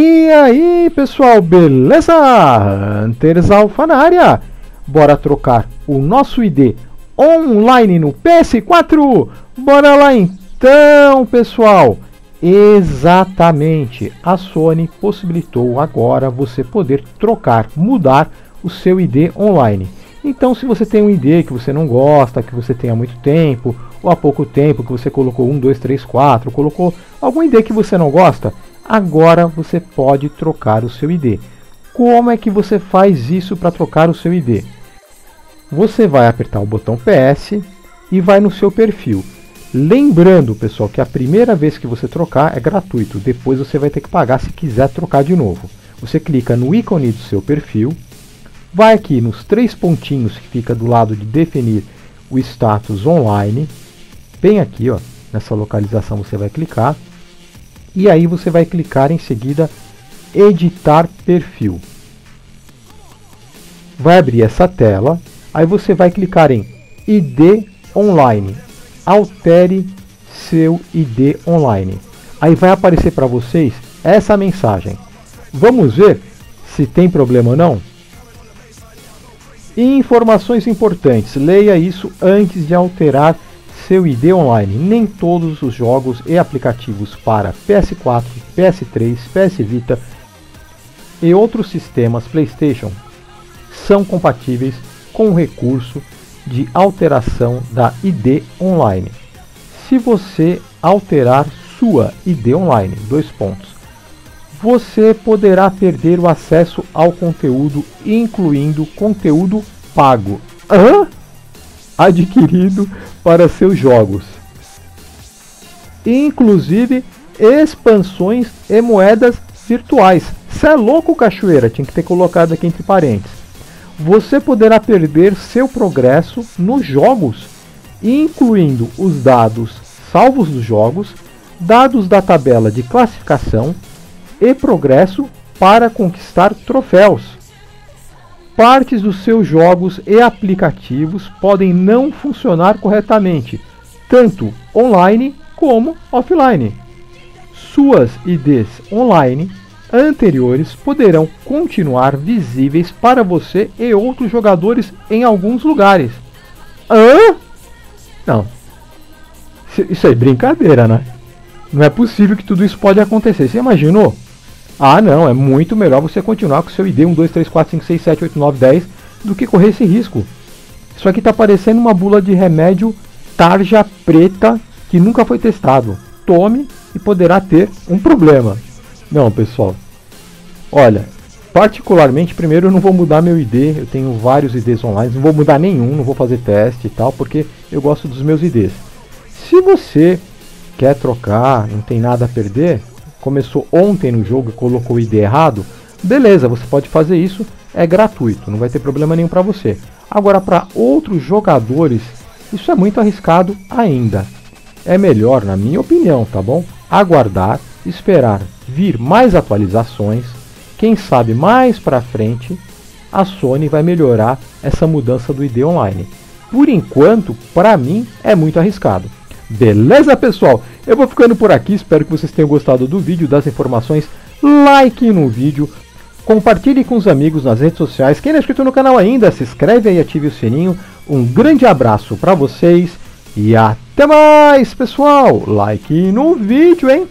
aí, pessoal, beleza? Hunters Alpha na área. Bora trocar o nosso ID online no PS4? Bora lá então, pessoal. Exatamente. A Sony possibilitou agora você poder trocar, mudar o seu ID online. Então, se você tem um ID que você não gosta, que você tem há muito tempo, ou há pouco tempo, que você colocou 1, 2, 3, 4, colocou algum ID que você não gosta, agora você pode trocar o seu ID. Como é que você faz isso para trocar o seu ID? Você vai apertar o botão PS e vai no seu perfil. Lembrando, pessoal, que a primeira vez que você trocar é gratuito, depois você vai ter que pagar se quiser trocar de novo. Você clica no ícone do seu perfil, vai aqui nos três pontinhos que fica do lado de definir o status online, bem aqui, ó, nessa localização você vai clicar, e aí você vai clicar em seguida editar perfil. Vai abrir essa tela, aí você vai clicar em ID online, altere seu ID online. Aí vai aparecer para vocês essa mensagem. Vamos ver se tem problema ou não? Informações importantes. Leia isso antes de alterar seu ID online. Nem todos os jogos e aplicativos para PS4, PS3, PS Vita e outros sistemas PlayStation são compatíveis com o recurso de alteração da ID online. Se você alterar sua ID online, dois pontos, você poderá perder o acesso ao conteúdo, incluindo conteúdo pago. Hã? Adquirido para seus jogos. Inclusive expansões e moedas virtuais. Você é louco, cachoeira? Tinha que ter colocado aqui entre parênteses você poderá perder seu progresso nos jogos, incluindo os dados salvos dos jogos, dados da tabela de classificação e progresso para conquistar troféus. Partes dos seus jogos e aplicativos podem não funcionar corretamente, tanto online como offline. Suas IDs online anteriores poderão continuar visíveis para você e outros jogadores em alguns lugares. Hã? Não. Isso é brincadeira, né? Não é possível que tudo isso pode acontecer. Você imaginou? Ah, não, é muito melhor você continuar com seu ID 1, 2, 3, 4, 5, 6, 7, 8, 9, 10 do que correr esse risco. Isso aqui está parecendo uma bula de remédio tarja preta que nunca foi testado. Tome e poderá ter um problema. Não, pessoal. Olha, particularmente, primeiro eu não vou mudar meu ID, eu tenho vários IDs online, não vou mudar nenhum, não vou fazer teste e tal, porque eu gosto dos meus IDs. Se você quer trocar, não tem nada a perder, começou ontem no jogo e colocou o ID errado, beleza, você pode fazer isso, é gratuito, não vai ter problema nenhum para você. Agora, para outros jogadores, isso é muito arriscado ainda. É melhor, na minha opinião, tá bom? Aguardar, esperar vir mais atualizações quem sabe mais para frente a Sony vai melhorar essa mudança do ID online. Por enquanto, para mim é muito arriscado. Beleza, pessoal? Eu vou ficando por aqui, espero que vocês tenham gostado do vídeo, das informações. Like no vídeo, compartilhe com os amigos nas redes sociais. Quem não é inscrito no canal ainda, se inscreve e ative o sininho. Um grande abraço para vocês e até mais, pessoal! Like no vídeo, hein?